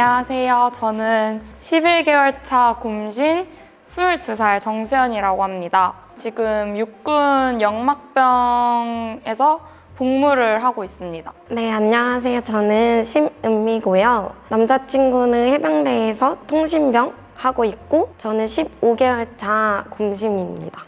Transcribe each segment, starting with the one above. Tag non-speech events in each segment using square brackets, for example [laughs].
안녕하세요. 저는 11개월 차 곰신 22살 정수연이라고 합니다. 지금 육군 영막병에서 복무를 하고 있습니다. 네, 안녕하세요. 저는 심은미고요. 남자친구는 해병대에서 통신병 하고 있고 저는 15개월 차 곰심입니다.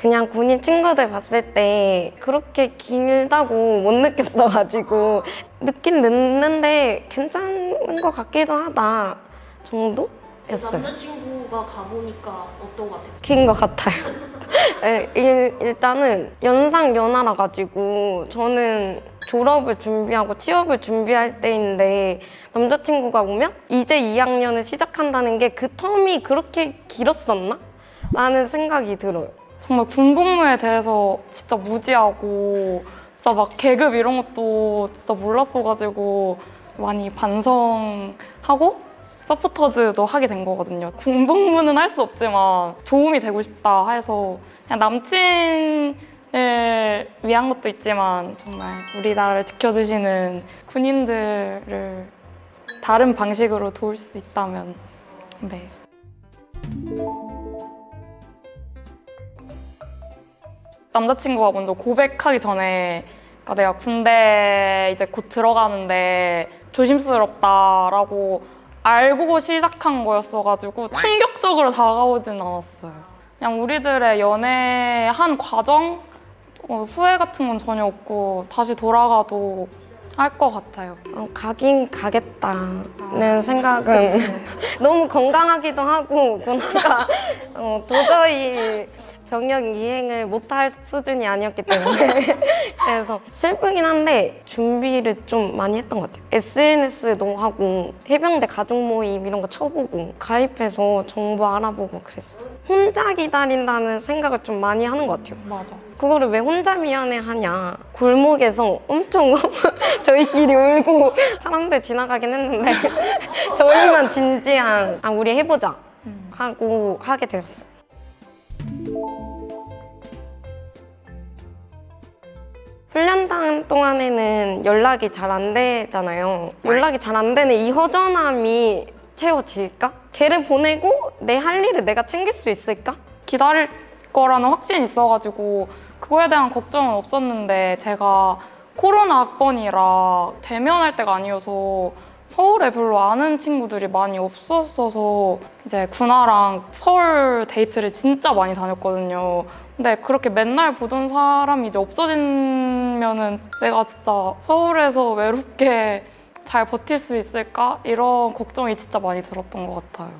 그냥 군인 친구들 봤을 때 그렇게 길다고 못 느꼈어가지고 느낀 늦는데 괜찮은 것 같기도 하다 정도였어요. 남자친구가 가보니까 어떤 것 같아요? 긴 것 같아요. [laughs] 네, 일- 일단은 연상 연하라 가지고 저는 졸업을 준비하고 취업을 준비할 때인데 남자친구가 오면 이제 2학년을 시작한다는 게 그 텀이 그렇게 길었었나? 라는 생각이 들어요. 정말 군복무에 대해서 진짜 무지하고 진짜 막 계급 이런 것도 진짜 몰랐어가지고 많이 반성하고 서포터즈도 하게 된 거거든요. 군복무는 할 수 없지만 도움이 되고 싶다 해서 그냥 남친을 위한 것도 있지만 정말 우리나라를 지켜주시는 군인들을 다른 방식으로 도울 수 있다면 네. 남자친구가 먼저 고백하기 전에 그러니까 내가 군대 이제 곧 들어가는데 조심스럽다라고 알고 시작한 거였어가지고 충격적으로 다가오진 않았어요. 그냥 우리들의 연애한 과정 어, 후회 같은 건 전혀 없고 다시 돌아가도 할 것 같아요. 어, 가긴 가겠다는 생각은 [laughs] 너무 건강하기도 하고 군화가 어, 도저히 병역 이행을 못할 수준이 아니었기 때문에 [laughs] 그래서 슬프긴 한데 준비를 좀 많이 했던 것 같아요. SNS도 하고 해병대 가족 모임 이런 거 쳐보고 가입해서 정보 알아보고 그랬어. 혼자 기다린다는 생각을 좀 많이 하는 것 같아요. 맞아. 그거를 왜 혼자 미안해 하냐 골목에서 엄청 [laughs] 저희끼리 울고 사람들 지나가긴 했는데 [laughs] 저희만 진지한 아 우리 해보자 하고 하게 되었어요 훈련당 동안에는 연락이 잘 안 되잖아요 연락이 잘 안 되는 이 허전함이 채워질까? 걔를 보내고 내 할 일을 내가 챙길 수 있을까? 기다릴 거라는 확신이 있어가지고 그거에 대한 걱정은 없었는데 제가 코로나 학번이라 대면할 때가 아니어서 서울에 별로 아는 친구들이 많이 없었어서 이제 군화랑 서울 데이트를 진짜 많이 다녔거든요. 근데 그렇게 맨날 보던 사람이 이제 없어 지면은 내가 진짜 서울에서 외롭게 잘 버틸 수 있을까? 이런 걱정이 진짜 많이 들었던 것 같아요.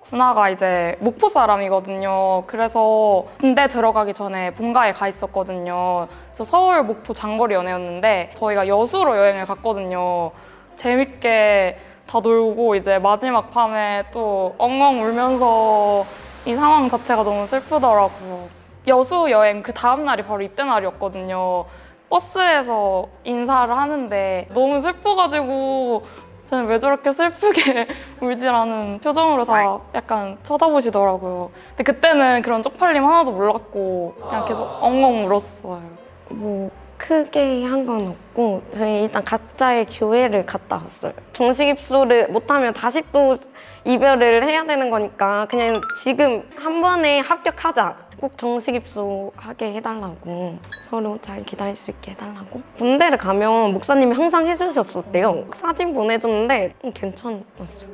군화가 이제 목포 사람이거든요. 그래서 군대 들어가기 전에 본가에 가 있었거든요. 그래서 서울 목포 장거리 연애였는데 저희가 여수로 여행을 갔거든요. 재밌게 다 놀고 이제 마지막 밤에 또 엉엉 울면서 이 상황 자체가 너무 슬프더라고요. 여수 여행 그 다음 날이 바로 입대 날이었거든요. 버스에서 인사를 하는데 너무 슬퍼가지고 저는 왜 저렇게 슬프게 [laughs] 울지라는 표정으로 다 약간 쳐다보시더라고요. 근데 그때는 그런 쪽팔림 하나도 몰랐고 그냥 계속 엉엉 울었어요. 뭐 크게 한 건 없고 저희 일단 각자의 교회를 갔다 왔어요. 정식 입소를 못하면 다시 또 이별을 해야 되는 거니까 그냥 지금 한 번에 합격하자. 꼭 정식 입소하게 해달라고 서로 잘 기다릴 수 있게 해달라고 군대를 가면 목사님이 항상 해주셨었대요 사진 보내줬는데 음, 괜찮았어요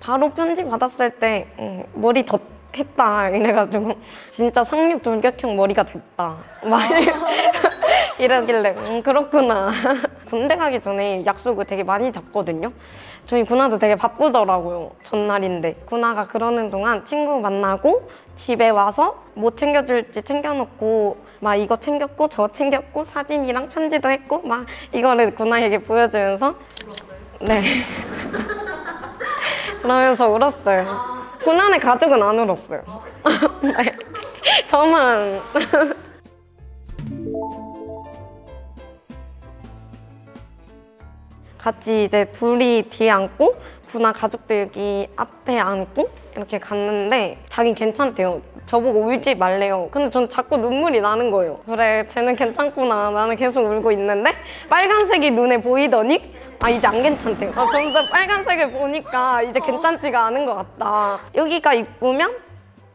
바로 편지 받았을 때 음, 머리 덧 했다. 이래가지고 진짜 상륙 돌격형 머리가 됐다. 막 [laughs] 이러길래 음, 그렇구나. [laughs] 군대 가기 전에 약속을 되게 많이 잡거든요. 저희 군화도 되게 바쁘더라고요. 전날인데. 군화가 그러는 동안 친구 만나고 집에 와서 뭐 챙겨줄지 챙겨놓고 막 이거 챙겼고 저거 챙겼고 사진이랑 편지도 했고 막 이거를 군화에게 보여주면서. 네. [laughs] 그러면서 울었어요. 군안의 가족은 안 울었어요. [laughs] 네. 저만. 같이 이제 둘이 뒤에 앉고 군화 가족들 여기 앞에 앉고 이렇게 갔는데 자긴 괜찮대요. 저보고 울지 말래요. 근데 전 자꾸 눈물이 나는 거예요. 그래, 쟤는 괜찮구나. 나는 계속 울고 있는데 빨간색이 눈에 보이더니 아 이제 안 괜찮대요. 아, 점점 빨간색을 보니까 이제 괜찮지가 않은 것 같다. 여기가 입구면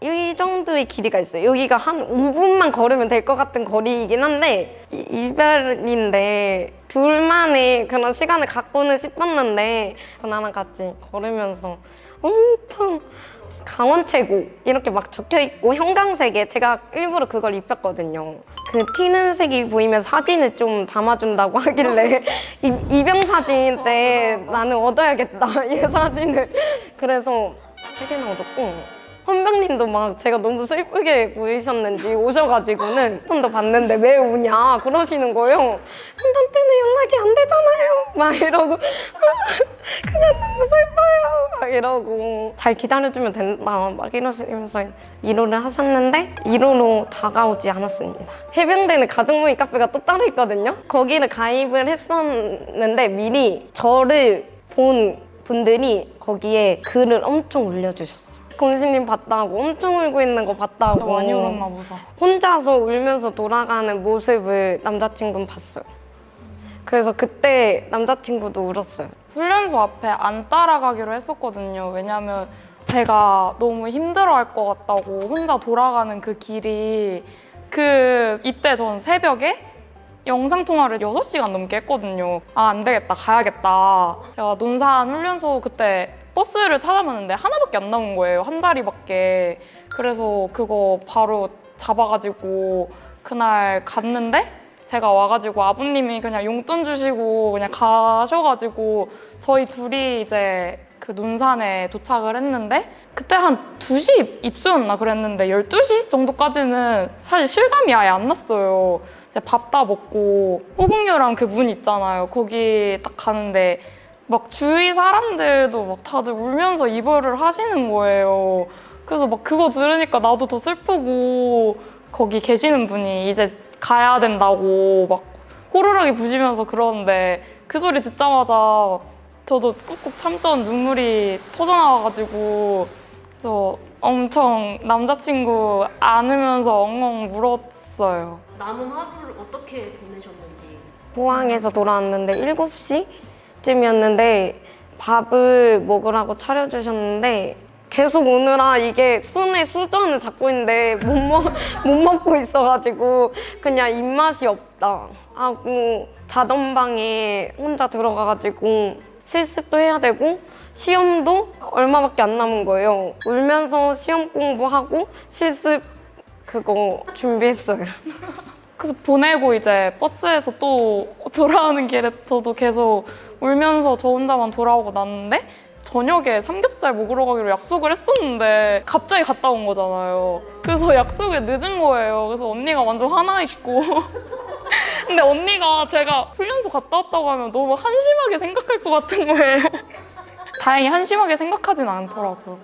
이 정도의 길이가 있어요. 여기가 한 5분만 걸으면 될 것 같은 거리이긴 한데 이- 이별인데 둘만의 그런 시간을 갖고는 싶었는데 그나랑 같이 걸으면서 엄청 강원 최고 이렇게 막 적혀 있고 형광색에 제가 일부러 그걸 입혔거든요. 그 튀는 색이 보이면 사진을 좀 담아준다고 [laughs] 하길래 이, 입영 사진 때 나는 얻어야겠다 [laughs] 이 사진을 그래서 세 개나 얻었고 선배님도 막 제가 너무 슬프게 보이셨는지 오셔가지고는 한번더 봤는데 왜 우냐 그러시는 거예요. 한단 때는 연락이 안 되잖아요. 막 이러고 [laughs] 그냥 너무 슬퍼요. 막 이러고 잘 기다려주면 된다. 막 이러시면서 위로를 하셨는데 위로로 다가오지 않았습니다. 해병대는 가족 모임 카페가 또 따로 있거든요. 거기를 가입을 했었는데 미리 저를 본 분들이 거기에 글을 엄청 올려주셨어요. 공신님 봤다고 엄청 울고 있는 거 봤다고 진짜 많이 울었나 보다. 혼자서 울면서 돌아가는 모습을 남자친구는 봤어요. 그래서 그때 남자친구도 울었어요. 훈련소 앞에 안 따라가기로 했었거든요. 왜냐면 제가 너무 힘들어할 것 같다고 혼자 돌아가는 그 길이 그 이때 전 새벽에 영상 통화를 6시간 넘게 했거든요. 아, 안 되겠다. 가야겠다. 제가 논산 훈련소 그때 버스를 찾아봤는데 하나밖에 안 남은 거예요. 한 자리밖에. 그래서 그거 바로 잡아가지고 그날 갔는데 제가 와가지고 아버님이 그냥 용돈 주시고 그냥 가셔가지고 저희 둘이 이제 그 논산에 도착을 했는데 그때 한 2시 입수였나 그랬는데 12시 정도까지는 사실 실감이 아예 안 났어요. 이제 밥 다 먹고 호국료랑 그 문 있잖아요. 거기 딱 가는데 막 주위 사람들도 막 다들 울면서 이별을 하시는 거예요. 그래서 막 그거 들으니까 나도 더 슬프고 거기 계시는 분이 이제 가야 된다고 막 호루라기 부시면서 그러는데 그 소리 듣자마자 저도 꾹꾹 참던 눈물이 터져나와가지고 그래서 엄청 남자친구 안으면서 엉엉 울었어요. 남은 하루를 어떻게 보내셨는지. 포항에서 돌아왔는데 7시쯤이었는데 밥을 먹으라고 차려주셨는데 계속 오느라 이게 손에 수저를 잡고 있는데 못, 먹, [laughs] 못 먹고 있어가지고 그냥 입맛이 없다 하고 자던 방에 혼자 들어가가지고 실습도 해야 되고 시험도 얼마밖에 안 남은 거예요. 울면서 시험 공부하고 실습 그거 준비했어요. [laughs] 그 보내고 이제 버스에서 또 돌아오는 길에 저도 계속 울면서 저 혼자만 돌아오고 났는데 저녁에 삼겹살 먹으러 가기로 약속을 했었는데 갑자기 갔다 온 거잖아요. 그래서 약속을 늦은 거예요. 그래서 언니가 완전 화나 있고. [laughs] 근데 언니가 제가 훈련소 갔다 왔다고 하면 너무 한심하게 생각할 것 같은 거예요. [laughs] 다행히 한심하게 생각하진 않더라고요.